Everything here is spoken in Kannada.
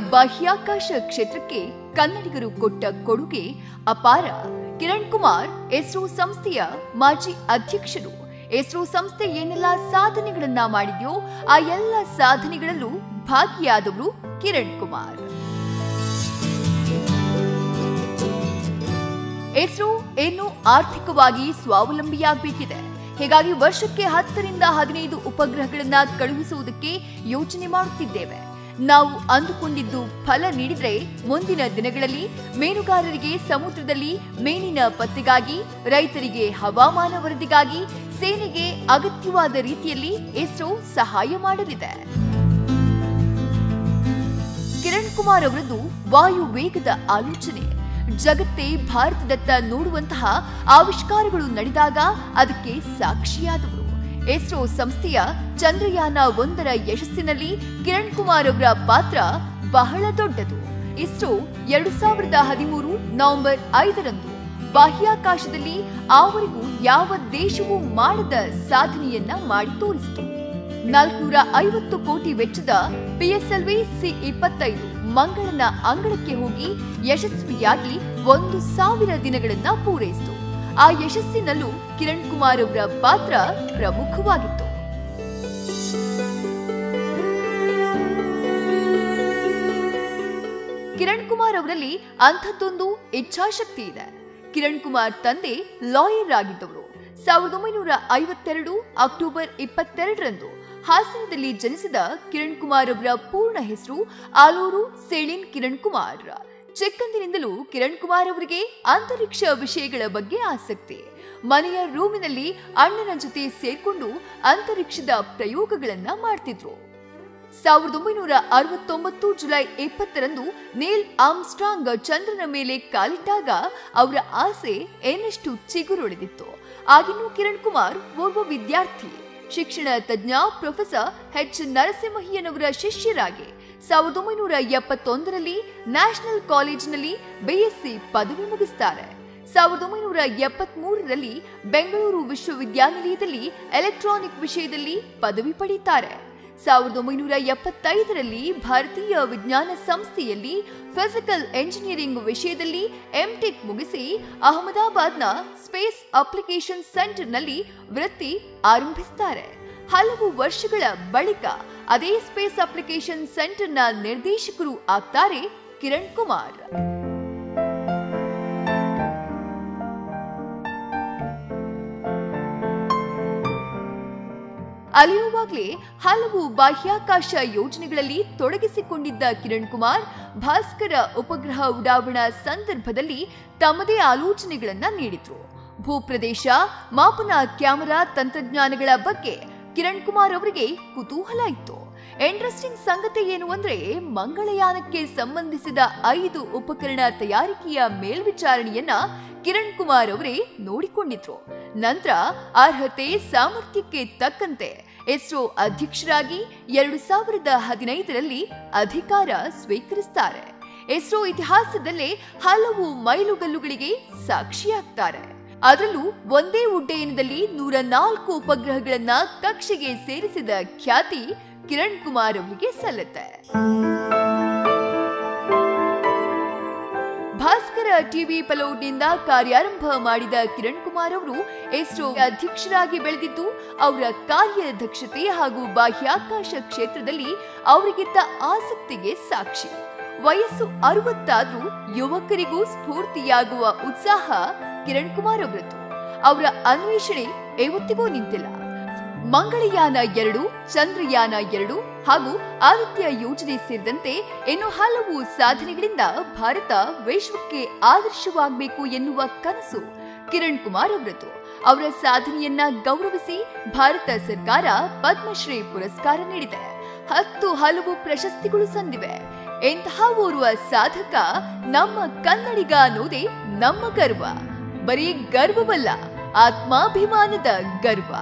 ಬಾಹ್ಯಾಕಾಶ ಕ್ಷೇತ್ರಕ್ಕೆ ಕನ್ನಡಿಗರು ಕೊಟ್ಟ ಕೊಡುಗೆ ಅಪಾರ. ಕಿರಣ್ ಕುಮಾರ್, ಇಸ್ರೋ ಸಂಸ್ಥೆಯ ಮಾಜಿ ಅಧ್ಯಕ್ಷರು. ಇಸ್ರೋ ಸಂಸ್ಥೆ ಏನೆಲ್ಲ ಸಾಧನೆಗಳನ್ನ ಮಾಡಿದೆಯೋ, ಆ ಎಲ್ಲ ಸಾಧನೆಗಳಲ್ಲೂ ಭಾಗಿಯಾದವರು ಕಿರಣ್ ಕುಮಾರ್. ಇಸ್ರೋ ಏನು ಆರ್ಥಿಕವಾಗಿ ಸ್ವಾವಲಂಬಿಯಾಗಬೇಕಿದೆ ಹೀಗಾಗಿ ವರ್ಷಕ್ಕೆ ಹತ್ತರಿಂದ ಹದಿನೈದು ಉಪಗ್ರಹಗಳನ್ನ ಕಳುಹಿಸುವುದಕ್ಕೆ ಯೋಚನೆ ಮಾಡುತ್ತಿದ್ದೇವೆ. ನಾವು ಅಂದುಕೊಂಡಿದ್ದು ಫಲ ನೀಡಿದರೆ ಮುಂದಿನ ದಿನಗಳಲ್ಲಿ ಮೀನುಗಾರರಿಗೆ ಸಮುದ್ರದಲ್ಲಿ ಮೀನಿನ ಪತ್ತೆಗಾಗಿ, ರೈತರಿಗೆ ಹವಾಮಾನ ವರದಿಗಾಗಿ, ಸೇನೆಗೆ ಅಗತ್ಯವಾದ ರೀತಿಯಲ್ಲಿ ಇಸ್ರೋ ಸಹಾಯ ಮಾಡಲಿದೆ. ಕಿರಣ್ ಕುಮಾರ್ ಅವರದ್ದು ವಾಯು ವೇಗದ ಆಲೋಚನೆ. ಜಗತ್ತೇ ಭಾರತದತ್ತ ನೋಡುವಂತಹ ಆವಿಷ್ಕಾರಗಳು ನಡೆದಾಗ ಅದಕ್ಕೆ ಸಾಕ್ಷಿಯಾದವರು. ಇಸ್ರೋ ಸಂಸ್ಥೆಯ ಚಂದ್ರಯಾನ ಒಂದರ ಯಶಸ್ಸಿನಲ್ಲಿ ಕಿರಣ್ ಕುಮಾರ್ ಅವರ ಪಾತ್ರ ಬಹಳ ದೊಡ್ಡದು. ಇಸ್ರೋ ಎರಡು ಸಾವಿರದ ಹದಿಮೂರು ನವೆಂಬರ್ ಐದರಂದು ಬಾಹ್ಯಾಕಾಶದಲ್ಲಿ ಆವರೆಗೂ ಯಾವ ದೇಶವೂ ಮಾಡದ ಸಾಧನೆಯನ್ನ ಮಾಡಿ ತೋರಿಸಿತು. ನಾಲ್ಕುನೂರ ಐವತ್ತು ಕೋಟಿ ವೆಚ್ಚದ ಪಿಎಸ್ಎಲ್ವಿ ಸಿ ಇಪ್ಪತ್ತೈದು ಮಂಗಳನ ಅಂಗಳಕ್ಕೆ ಹೋಗಿ ಯಶಸ್ವಿಯಾಗಿ ಒಂದು ಸಾವಿರ ದಿನಗಳನ್ನ ಪೂರೈಸಿತು. ಆ ಯಶಸ್ಸಿನಲ್ಲೂ ಕಿರಣ್ ಕುಮಾರ್ ಅವರ ಪಾತ್ರ ಪ್ರಮುಖವಾಗಿತ್ತು. ಕಿರಣ್ ಕುಮಾರ್ ಅವರಲ್ಲಿ ಅಂಥದ್ದೊಂದು ಇಚ್ಛಾಶಕ್ತಿ ಇದೆ. ಕಿರಣ್ ಕುಮಾರ್ ತಂದೆ ಲಾಯರ್ ಆಗಿದ್ದವರು. ಸಾವಿರದ ಒಂಬೈನೂರ ಐವತ್ತೆರಡು ಅಕ್ಟೋಬರ್ ಇಪ್ಪತ್ತೆರಡರಂದು ಹಾಸನದಲ್ಲಿ ಜನಿಸಿದ ಕಿರಣ್ ಕುಮಾರ್ ಅವರ ಪೂರ್ಣ ಹೆಸರು ಆಲೂರು ಸೇಳಿನ್ ಕಿರಣ್ ಕುಮಾರ್. ಚಿಕ್ಕಂದಿನಿಂದಲೂ ಕಿರಣ್ ಕುಮಾರ್ ಅವರಿಗೆ ಅಂತರಿಕ್ಷ ವಿಷಯಗಳ ಬಗ್ಗೆ ಆಸಕ್ತಿ. ಮನೆಯ ರೂಮಿನಲ್ಲಿ ಅಣ್ಣನ ಜೊತೆ ಸೇರ್ಕೊಂಡು ಅಂತರಿಕ್ಷದ ಪ್ರಯೋಗಗಳನ್ನ ಮಾಡ್ತಿದ್ರು. ಸಾವಿರದ ಒಂಬೈನೂರ ಅರವತ್ತೊಂಬತ್ತು ಜುಲೈ ಇಪ್ಪತ್ತರಂದು ನೀಲ್ ಆಮ್ಸ್ಟ್ರಾಂಗ್ ಚಂದ್ರನ ಮೇಲೆ ಕಾಲಿಟ್ಟಾಗ ಅವರ ಆಸೆ ಏನಷ್ಟು ಚಿಗುರೊಡೆದಿತ್ತು. ಆಗಿನ್ನೂ ಕಿರಣ್ ಕುಮಾರ್ ಓರ್ವ ವಿದ್ಯಾರ್ಥಿ. ಶಿಕ್ಷಣ ತಜ್ಞ ಪ್ರೊಫೆಸರ್ ಎಚ್ ನರಸಿಂಹಯ್ಯನವರ ಶಿಷ್ಯರಾಗಿ. ಸಾವಿರದ ಒಂಬೈನೂರ ಎಪ್ಪತ್ತೊಂದರಲ್ಲಿ ನ್ಯಾಷನಲ್ ಕಾಲೇಜಿನಲ್ಲಿ ಬಿಎಸ್ಸಿ ಪದವಿ ಮುಗಿಸ್ತಾರೆ. ಸಾವಿರದ ಒಂಬೈನೂರ ಎಪ್ಪತ್ಮೂರರಲ್ಲಿ ಬೆಂಗಳೂರು ವಿಶ್ವವಿದ್ಯಾನಿಲಯದಲ್ಲಿ ಎಲೆಕ್ಟ್ರಾನಿಕ್ ವಿಷಯದಲ್ಲಿ ಪದವಿ ಪಡೀತಾರೆ. ಸಾವಿರದ ಒಂಬೈನೂರ ಎಪ್ಪತ್ತೈದರಲ್ಲಿ ಭಾರತೀಯ ವಿಜ್ಞಾನ ಸಂಸ್ಥೆಯಲ್ಲಿ ಫಿಸಿಕಲ್ ಎಂಜಿನಿಯರಿಂಗ್ ವಿಷಯದಲ್ಲಿ ಎಂಟೆಕ್ ಮುಗಿಸಿ ಅಹಮದಾಬಾದ್ನ ಸ್ಪೇಸ್ ಅಪ್ಲಿಕೇಶನ್ ಸೆಂಟರ್ನಲ್ಲಿ ವೃತ್ತಿ ಆರಂಭಿಸ್ತಾರೆ. ಹಲವು ವರ್ಷಗಳ ಬಳಿಕ ಅದೇ ಸ್ಪೇಸ್ ಅಪ್ಲಿಕೇಶನ್ ಸೆಂಟರ್ನ ನಿರ್ದೇಶಕರು ಆಗ್ತಾರೆ ಕಿರಣ್ ಕುಮಾರ್. ಅಲಿಯುವಾಗಲೇ ಹಲವು ಬಾಹ್ಯಾಕಾಶ ಯೋಜನೆಗಳಲ್ಲಿ ತೊಡಗಿಸಿಕೊಂಡಿದ್ದ ಕಿರಣ್ ಕುಮಾರ್, ಭಾಸ್ಕರ ಉಪಗ್ರಹ ಉಡಾವಣಾ ಸಂದರ್ಭದಲ್ಲಿ ತಮ್ಮದೇ ಆಲೋಚನೆಗಳನ್ನ ನೀಡಿದ್ರು. ಭೂಪ್ರದೇಶ, ಮಾಪನ ಕ್ಯಾಮೆರಾ ತಂತ್ರಜ್ಞಾನಗಳ ಬಗ್ಗೆ ಕಿರಣ್ ಕುಮಾರ್ ಅವರಿಗೆ ಕುತೂಹಲ ಇತ್ತು. ಇಂಟ್ರೆಸ್ಟಿಂಗ್ ಸಂಗತಿ ಏನು ಅಂದ್ರೆ ಮಂಗಳಯಾನಕ್ಕೆ ಸಂಬಂಧಿಸಿದ ಐದು ಉಪಕರಣ ತಯಾರಿಕೆಯ ಮೇಲ್ವಿಚಾರಣೆಯನ್ನ ಕಿರಣ್ ಕುಮಾರ್ ಅವರೇ ನೋಡಿಕೊಂಡಿದ್ರು. ನಂತರ ಅರ್ಹತೆ ಸಾಮರ್ಥ್ಯಕ್ಕೆ ತಕ್ಕಂತೆ ಇಸ್ರೋ ಅಧ್ಯಕ್ಷರಾಗಿ ಎರಡು ಸಾವಿರದ ಹದಿನೈದರಲ್ಲಿ ಅಧಿಕಾರ ಸ್ವೀಕರಿಸ್ತಾರೆ. ಇಸ್ರೋ ಇತಿಹಾಸದಲ್ಲೇ ಹಲವು ಮೈಲುಗಲ್ಲುಗಳಿಗೆ ಸಾಕ್ಷಿಯಾಗ್ತಾರೆ. ಅದರಲ್ಲೂ ಒಂದೇ ಉಡ್ಡಯನದಲ್ಲಿ ನೂರ ನಾಲ್ಕು ಉಪಗ್ರಹಗಳನ್ನ ಕಕ್ಷೆಗೆ ಸೇರಿಸಿದ ಖ್ಯಾತಿ ಕಿರಣ್ ಕುಮಾರ್ ಅವರಿಗೆ ಸಲ್ಲುತ್ತೆ. ಭಾಸ್ಕರ ಟಿವಿ ಪಲೋಡ್ನಿಂದ ಕಾರ್ಯಾರಂಭ ಮಾಡಿದ ಕಿರಣ್ ಕುಮಾರ್ ಅವರು ಇಸ್ರೋ ಅಧ್ಯಕ್ಷರಾಗಿ ಬೆಳೆದಿದ್ದು, ಅವರ ಕಾರ್ಯದಕ್ಷತೆ ಹಾಗೂ ಬಾಹ್ಯಾಕಾಶ ಕ್ಷೇತ್ರದಲ್ಲಿ ಅವರಿಗಿದ್ದ ಆಸಕ್ತಿಗೆ ಸಾಕ್ಷಿ. ವಯಸ್ಸು ಅರವತ್ತಾದ್ರೂ ಯುವಕರಿಗೂ ಸ್ಫೂರ್ತಿಯಾಗುವ ಉತ್ಸಾಹ ಕಿರಣ್ ಕುಮಾರ್ ಅವರದ್ದು ಅವರ ಅನ್ವೇಷಣೆ ಯಾವತ್ತಿಗೂ ನಿಂತಿಲ್ಲ. ಮಂಗಳಯಾನ ಎರಡು, ಚಂದ್ರಯಾನ ಎರಡು ಹಾಗೂ ಆದಿತ್ಯ ಯೋಜನೆ ಸೇರಿದಂತೆ ಇನ್ನು ಹಲವು ಸಾಧನೆಗಳಿಂದ ಭಾರತ ವಿಶ್ವಕ್ಕೆ ಆದರ್ಶವಾಗಬೇಕು ಎನ್ನುವ ಕನಸು ಕಿರಣ್ ಕುಮಾರ್ ಅವರದ್ದು ಅವರ ಸಾಧನೆಯನ್ನ ಗೌರವಿಸಿ ಭಾರತ ಸರ್ಕಾರ ಪದ್ಮಶ್ರೀ ಪುರಸ್ಕಾರ ನೀಡಿದೆ. ಹತ್ತು ಹಲವು ಪ್ರಶಸ್ತಿಗಳು ಸಂದಿವೆ. ಇಂತಹ ಓರ್ವ ಸಾಧಕ ನಮ್ಮ ಕನ್ನಡಿಗ ಅನ್ನೋದೇ ನಮ್ಮ ಗರ್ವ. ಬರೀ ಗರ್ವವಲ್ಲ ಆತ್ಮಾಭಿಮಾನದ ಗರ್ವ.